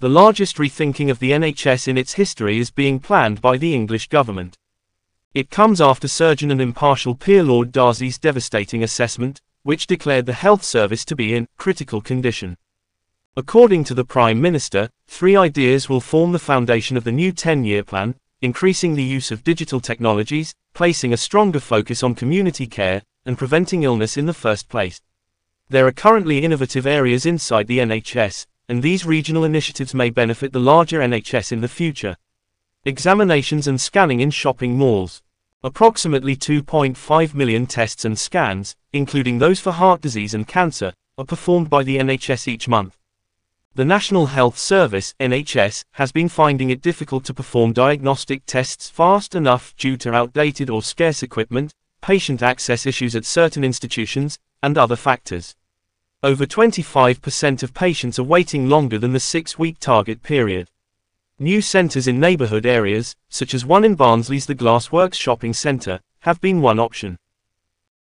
The largest rethinking of the NHS in its history is being planned by the English government. It comes after surgeon and impartial peer Lord Darzi's devastating assessment, which declared the health service to be in critical condition. According to the Prime Minister, three ideas will form the foundation of the new 10-year plan, increasing the use of digital technologies, placing a stronger focus on community care, and preventing illness in the first place. There are currently innovative areas inside the NHS, and these regional initiatives may benefit the larger NHS in the future. Examinations and scanning in shopping malls. Approximately 2.5 million tests and scans, including those for heart disease and cancer, are performed by the NHS each month. The National Health Service NHS, has been finding it difficult to perform diagnostic tests fast enough due to outdated or scarce equipment, patient access issues at certain institutions, and other factors. Over 25% of patients are waiting longer than the six-week target period. New centres in neighbourhood areas, such as one in Barnsley's The Glass Works shopping centre, have been one option.